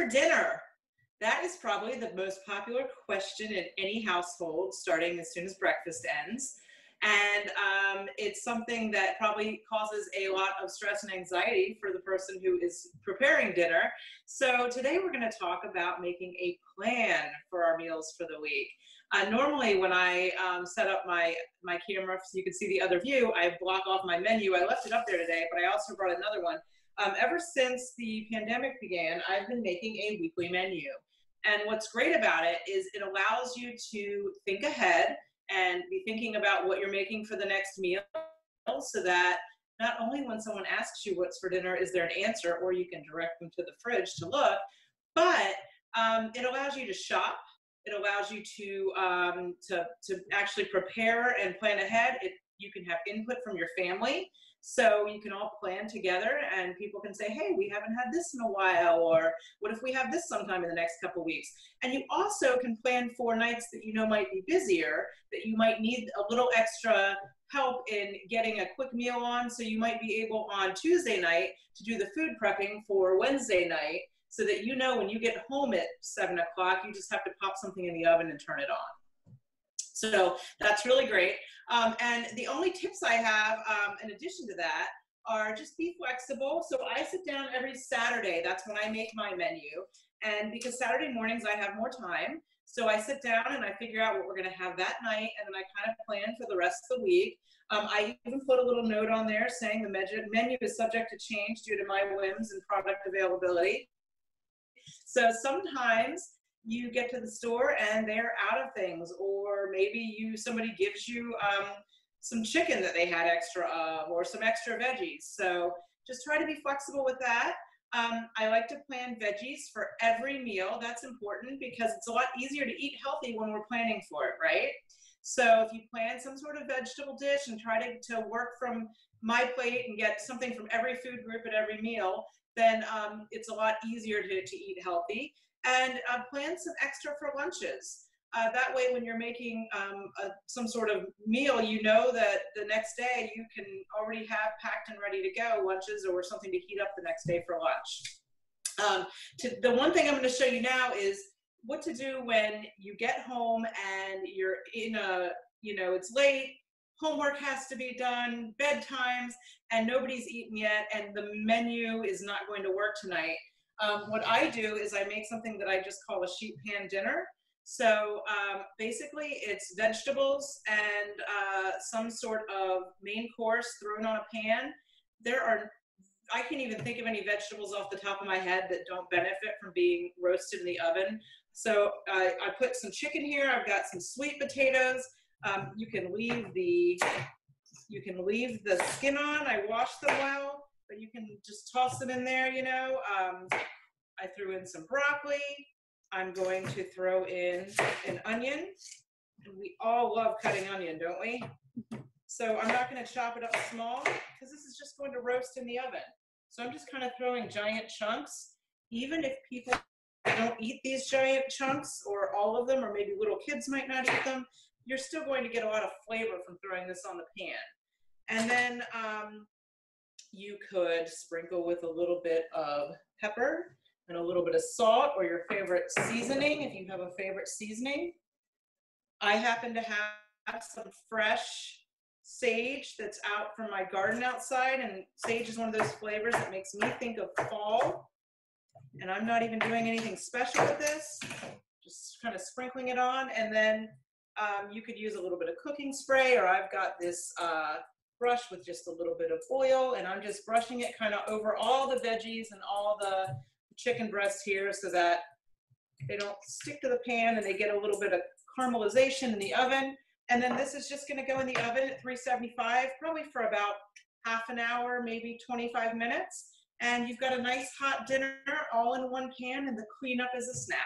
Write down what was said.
for dinner? That is probably the most popular question in any household starting as soon as breakfast ends. And um, it's something that probably causes a lot of stress and anxiety for the person who is preparing dinner. So today we're going to talk about making a plan for our meals for the week. Uh, normally, when I um, set up my my camera so you can see the other view, I block off my menu. I left it up there today, but I also brought another one. Um, ever since the pandemic began, I've been making a weekly menu. And what's great about it is it allows you to think ahead and be thinking about what you're making for the next meal so that not only when someone asks you what's for dinner is there an answer or you can direct them to the fridge to look, but um, it allows you to shop. It allows you to, um, to, to actually prepare and plan ahead. It, you can have input from your family. So you can all plan together and people can say, hey, we haven't had this in a while, or what if we have this sometime in the next couple weeks? And you also can plan for nights that you know might be busier, that you might need a little extra help in getting a quick meal on. So you might be able on Tuesday night to do the food prepping for Wednesday night so that you know when you get home at seven o'clock, you just have to pop something in the oven and turn it on. So that's really great. Um, and the only tips I have um, in addition to that are just be flexible. So I sit down every Saturday. That's when I make my menu. And because Saturday mornings I have more time, so I sit down and I figure out what we're going to have that night, and then I kind of plan for the rest of the week. Um, I even put a little note on there saying the menu is subject to change due to my whims and product availability. So sometimes you get to the store and they're out of things, or maybe you somebody gives you um, some chicken that they had extra of, or some extra veggies. So just try to be flexible with that. Um, I like to plan veggies for every meal. That's important because it's a lot easier to eat healthy when we're planning for it, right? So if you plan some sort of vegetable dish and try to, to work from MyPlate and get something from every food group at every meal, then um, it's a lot easier to, to eat healthy and uh, plan some extra for lunches. Uh, that way, when you're making um, a, some sort of meal, you know that the next day you can already have packed and ready to go lunches or something to heat up the next day for lunch. Um, to, the one thing I'm going to show you now is what to do when you get home and you're in a, you know, it's late, homework has to be done, bedtimes, and nobody's eaten yet, and the menu is not going to work tonight. Um, what I do is I make something that I just call a sheet pan dinner. So um, basically, it's vegetables and uh, some sort of main course thrown on a pan. There are, I can't even think of any vegetables off the top of my head that don't benefit from being roasted in the oven. So I, I put some chicken here. I've got some sweet potatoes. Um, you can leave the you can leave the skin on. I wash them well but you can just toss them in there, you know. Um, I threw in some broccoli. I'm going to throw in an onion. And we all love cutting onion, don't we? So I'm not going to chop it up small because this is just going to roast in the oven. So I'm just kind of throwing giant chunks. Even if people don't eat these giant chunks or all of them, or maybe little kids might not eat them, you're still going to get a lot of flavor from throwing this on the pan. And then um, you could sprinkle with a little bit of pepper and a little bit of salt or your favorite seasoning if you have a favorite seasoning. I happen to have some fresh sage that's out from my garden outside and sage is one of those flavors that makes me think of fall. And I'm not even doing anything special with this, just kind of sprinkling it on. And then um, you could use a little bit of cooking spray or I've got this uh, brush with just a little bit of oil and I'm just brushing it kind of over all the veggies and all the chicken breasts here so that they don't stick to the pan and they get a little bit of caramelization in the oven. And then this is just gonna go in the oven at 375, probably for about half an hour, maybe 25 minutes. And you've got a nice hot dinner all in one pan and the cleanup is a snap.